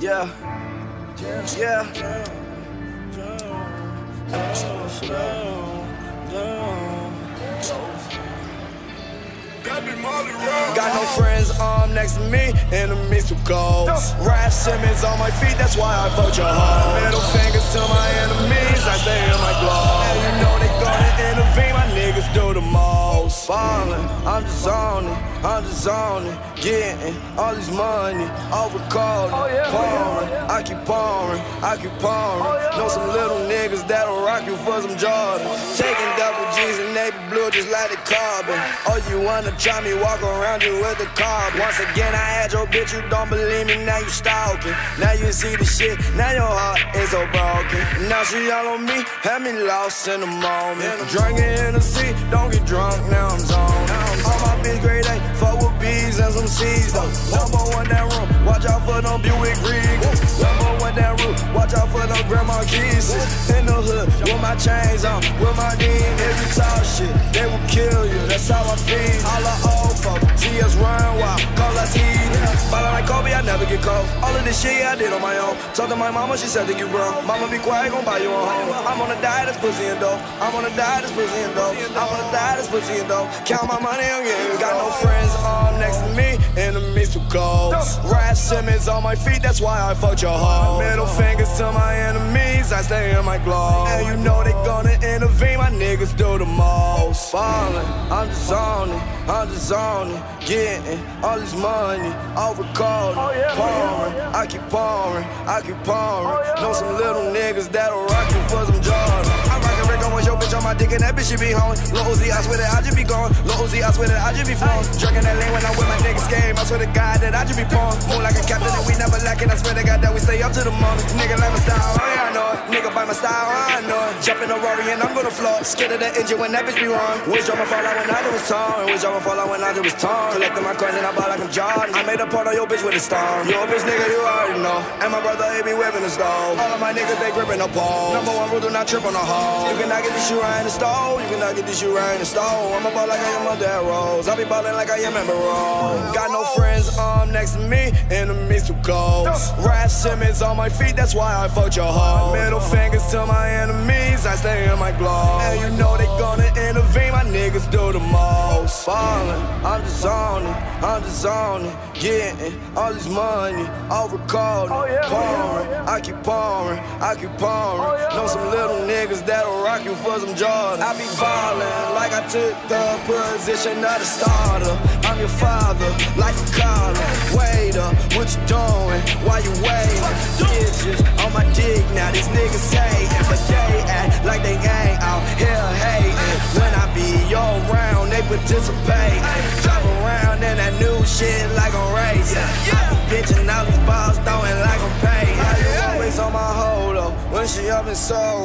Yeah. Yeah. Got no friends um next to me, enemies too cold. Raf Simons on my feet, that's why I fucked your hoe. Middle fingers Ballin', I'm just on it, I'm just on it. Getting all this money, overcalling, oh, yeah, pouring. Yeah, yeah. I keep pouring, I keep pouring. Oh, yeah, know some little niggas that'll rock you for some Jordan. Taking double Navy blue just like the carbon. Oh, you wanna try me, walk around you with the carbon. Once again, I had your bitch, you don't believe me, now you stalking. Now you see the shit, now your heart is so broken. Now she all on me, had me lost in the moment. Drinking in the sea, don't get drunk, now I'm zoned. All my bitch grade A, fuck with B's and some C's though. Number one that room, watch out for them Buick Regals. Out grandma keys. In the hood, with my chains on, with my dean. every talk shit, they will kill you. That's how I feel. All the old folks, see us run wild, call us heathens. Ballin' like Kobe, I never get cold. All of this shit, I did on my own. Talked to my mama, she said that you grown. Mama be quiet, gon' buy you a home. I'm on a diet, that's pussy and dope. I'm on a diet, that's pussy and dope. I'm on a diet, that's pussy and dope. Count my money, I'm getting got no friends um next to me, enemies too. Raf Simons on my feet, that's why I fucked your hoe. Middle fingers to my enemies, I stay in my glow. And you know they gonna intervene, my niggas do the most. Ballin', I'm just on it, I'm just on it. Getting all this money, overcalling, oh, yeah, oh, oh, pouring. Yeah, yeah. I keep pouring, I keep pouring. Oh, yeah, know some little niggas that'll rock you for some Jordan. My dick and that bitch she be home. Lil Uzi, I swear that I just be gone. Lil Uzi, I swear that I just be flowing. Drinking that lane when I'm with my niggas game. I swear to God that I just be pouring. Move like a captain and we never lacking. I swear to God that we stay up to the moment. Nigga like my style, oh I know it. Nigga by my style, oh, I know it. Jump in a Rory and I'm gonna floor. Scared of the engine when that bitch be wrong. Wish drama fall out when I was torn. Wish drama fall out when I was torn. Collecting my coins and I ball like I'm Jordan. I made a part of your bitch with a storm. Your bitch nigga, you already know. And my brother, he be whipping the stove. All of my niggas, they gripping the pole. Number one rule, do not trip on the hole. You cannot get this shit right in the stove. You cannot get this shit right in the stove. I'm a ball like I am on that rose. I be ballin' like I am Rose. Got no friends um next to me, enemies too cold. Raf Simons on my feet, that's why I fucked your hoe. Middle fingers to my I stay in my glow. And you know they gonna intervene, my niggas do the most. Ballin', I'm just on it, I'm just on it. Getting all this money, overcalling, oh, yeah, pouring. Yeah, yeah. I keep pouring, I keep pouring. Oh, know some little niggas that'll rock you for some Jordan. I be ballin' like I took the position of the starter. I'm your father, like a collar. Wait up, what you doing? Why you waiting? Participate. Drive around in that new shit like I'm racing. I be bitching all these balls, throwing like I'm paid. Always on my hold up when she up and so.